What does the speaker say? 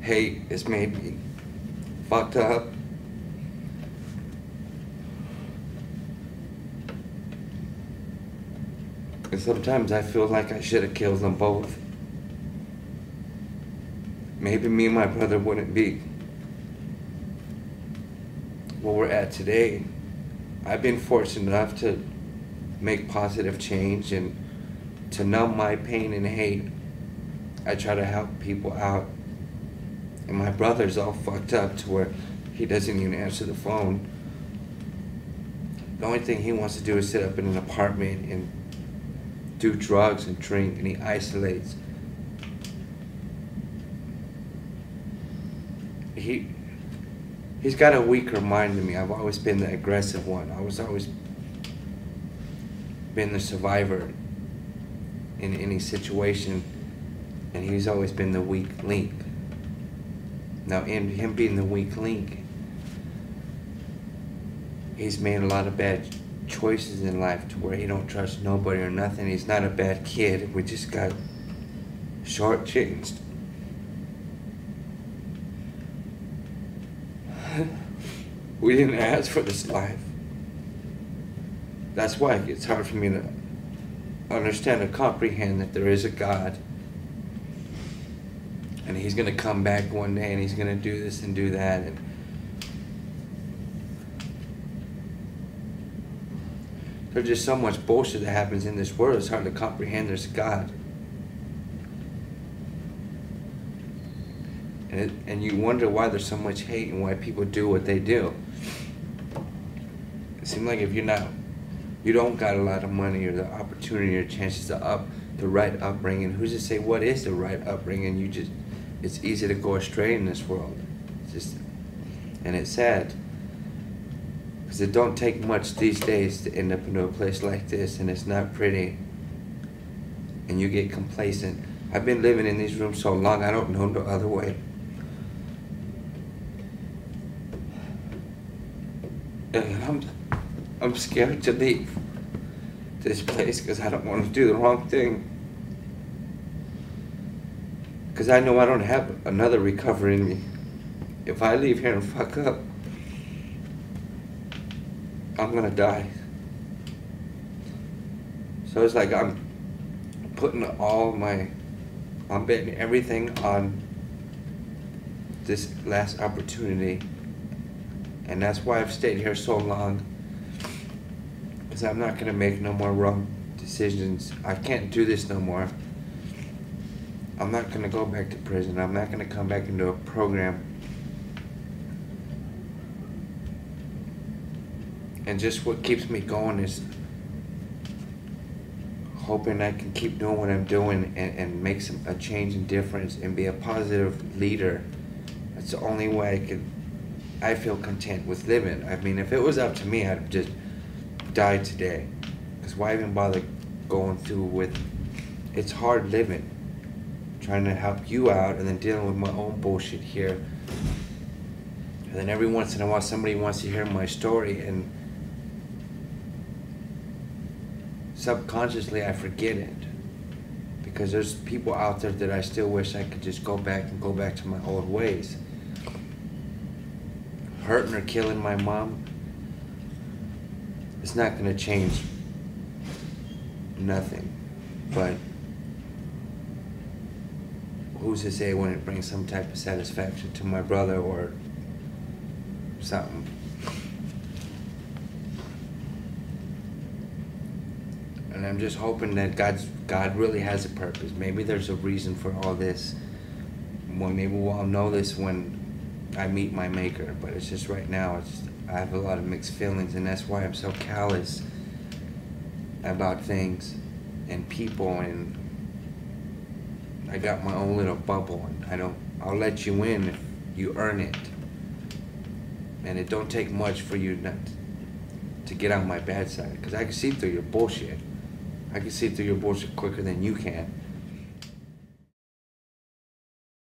hate has made me fucked up. And sometimes I feel like I should have killed them both. Maybe me and my brother wouldn't be where we're at today. I've been fortunate enough to make positive change and to numb my pain and hate. I try to help people out. And my brother's all fucked up to where he doesn't even answer the phone. The only thing he wants to do is sit up in an apartment and do drugs and drink, and he isolates. He he's got a weaker mind than me. I've always been the aggressive one. I was always been the survivor in any situation, and he's always been the weak link. Now, in him being the weak link, he's made a lot of bad choices in life to where he don't trust nobody or nothing. He's not a bad kid. We just got shortchanged. we didn't ask for this life. That's why it's hard for me to understand and comprehend that there is a God. And he's going to come back one day and he's going to do this and do that. And there's just so much bullshit that happens in this world. It's hard to comprehend there's God. And, it, and you wonder why there's so much hate and why people do what they do. It seems like if you're not, you don't got a lot of money or the opportunity or chances to up the right upbringing. Who's to say what is the right upbringing? You just, it's easy to go astray in this world. It's just, and it's sad. Because it don't take much these days to end up into a place like this, and it's not pretty. And you get complacent. I've been living in these rooms so long, I don't know no other way. And I'm, I'm scared to leave this place because I don't want to do the wrong thing. Because I know I don't have another recovery in me. If I leave here and fuck up, I'm gonna die. So it's like I'm putting all my, I'm betting everything on this last opportunity. And that's why I've stayed here so long. Because I'm not gonna make no more wrong decisions. I can't do this no more. I'm not gonna go back to prison. I'm not gonna come back into a program and just what keeps me going is hoping I can keep doing what I'm doing and, and make some a change and difference and be a positive leader. That's the only way I can I feel content with living. I mean if it was up to me I'd just die today. Cause why even bother going through with it's hard living. Trying to help you out and then dealing with my own bullshit here. And then every once in a while somebody wants to hear my story and subconsciously I forget it because there's people out there that I still wish I could just go back and go back to my old ways. Hurting or killing my mom, it's not gonna change nothing. But who's to say when it brings some type of satisfaction to my brother or something? and I'm just hoping that God's God really has a purpose. Maybe there's a reason for all this. Well, maybe we'll know this when I meet my Maker. But it's just right now, it's I have a lot of mixed feelings, and that's why I'm so callous about things and people, and I got my own little bubble, and I don't. I'll let you in if you earn it, and it don't take much for you not to get on my bad side, because I can see through your bullshit. I can see through your bullshit quicker than you can.